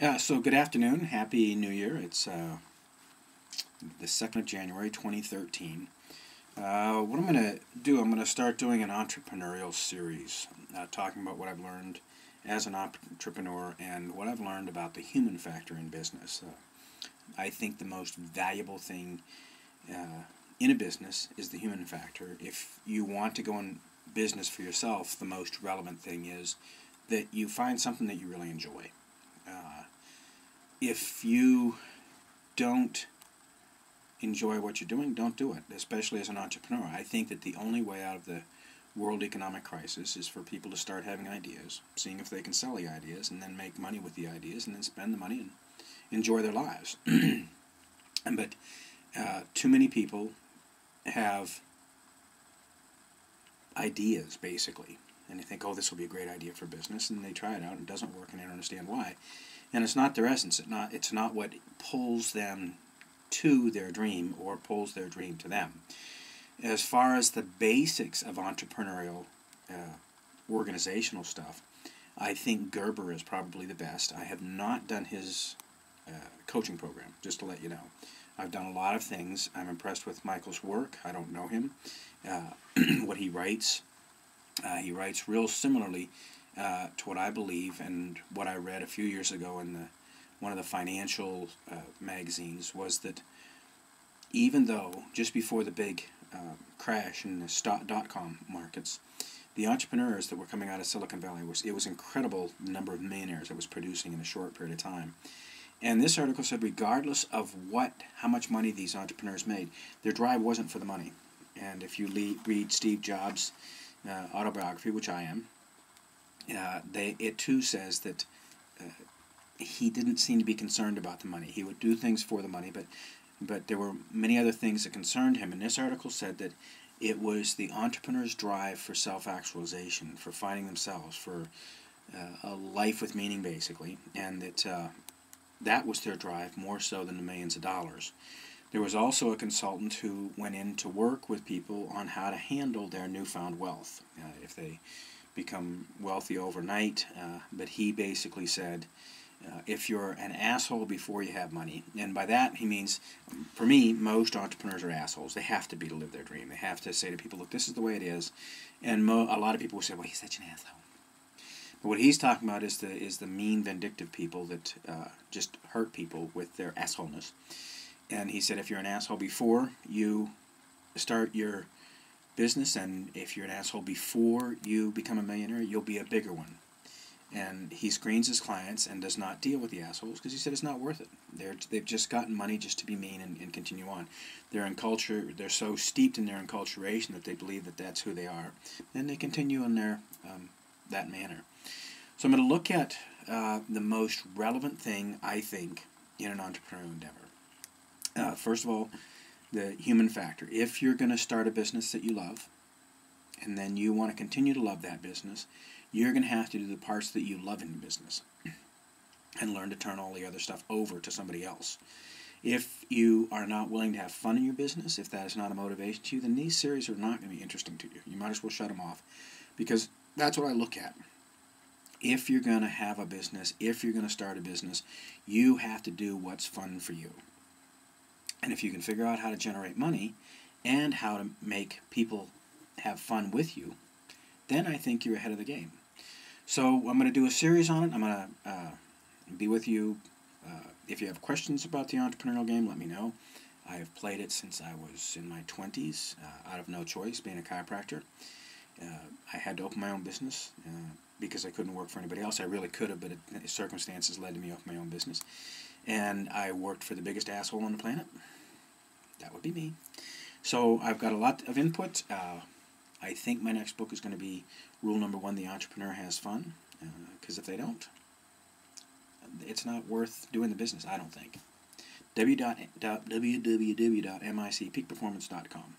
Yeah, so good afternoon. Happy New Year. It's uh, the 2nd of January 2013. Uh, what I'm going to do, I'm going to start doing an entrepreneurial series, uh, talking about what I've learned as an entrepreneur and what I've learned about the human factor in business. Uh, I think the most valuable thing uh, in a business is the human factor. If you want to go in business for yourself, the most relevant thing is that you find something that you really enjoy if you don't enjoy what you're doing, don't do it, especially as an entrepreneur. I think that the only way out of the world economic crisis is for people to start having ideas, seeing if they can sell the ideas, and then make money with the ideas, and then spend the money and enjoy their lives. but uh, too many people have ideas, basically, and they think, oh, this will be a great idea for business, and they try it out, and it doesn't work, and they don't understand why and it's not their essence. It's not. It's not what pulls them to their dream or pulls their dream to them. As far as the basics of entrepreneurial uh, organizational stuff, I think Gerber is probably the best. I have not done his uh, coaching program, just to let you know. I've done a lot of things. I'm impressed with Michael's work. I don't know him. Uh, what he writes, uh, he writes real similarly uh, to what I believe and what I read a few years ago in the one of the financial uh, magazines was that even though just before the big uh, crash in the stock dot com markets, the entrepreneurs that were coming out of Silicon Valley was it was incredible the number of millionaires it was producing in a short period of time. And this article said, regardless of what, how much money these entrepreneurs made, their drive wasn't for the money. And if you read Steve Jobs' uh, autobiography, which I am, uh, they it too says that uh, he didn't seem to be concerned about the money. He would do things for the money, but but there were many other things that concerned him. And this article said that it was the entrepreneur's drive for self-actualization, for finding themselves, for uh, a life with meaning, basically, and that uh, that was their drive more so than the millions of dollars. There was also a consultant who went in to work with people on how to handle their newfound wealth. Uh, if they become wealthy overnight, uh, but he basically said, uh, if you're an asshole before you have money, and by that he means, for me, most entrepreneurs are assholes. They have to be to live their dream. They have to say to people, look, this is the way it is. And a lot of people will say, well, he's such an asshole. But what he's talking about is the is the mean, vindictive people that uh, just hurt people with their assholeness. And he said, if you're an asshole before you start your business, and if you're an asshole before you become a millionaire, you'll be a bigger one. And he screens his clients and does not deal with the assholes because he said it's not worth it. They're they've just gotten money just to be mean and, and continue on. They're in culture. They're so steeped in their enculturation that they believe that that's who they are, and they continue in their um, that manner. So I'm going to look at uh, the most relevant thing I think in an entrepreneurial endeavor. Uh, first of all, the human factor. If you're going to start a business that you love, and then you want to continue to love that business, you're going to have to do the parts that you love in the business and learn to turn all the other stuff over to somebody else. If you are not willing to have fun in your business, if that is not a motivation to you, then these series are not going to be interesting to you. You might as well shut them off because that's what I look at. If you're going to have a business, if you're going to start a business, you have to do what's fun for you. And if you can figure out how to generate money and how to make people have fun with you, then I think you're ahead of the game. So I'm going to do a series on it. I'm going to uh, be with you. Uh, if you have questions about the entrepreneurial game, let me know. I have played it since I was in my 20s, uh, out of no choice, being a chiropractor. Uh, I had to open my own business uh, because I couldn't work for anybody else. I really could have, but it, circumstances led to me open my own business and I worked for the biggest asshole on the planet. That would be me. So I've got a lot of input. Uh, I think my next book is going to be Rule Number One: The Entrepreneur Has Fun. Because uh, if they don't, it's not worth doing the business. I don't think. www.micpeakperformance.com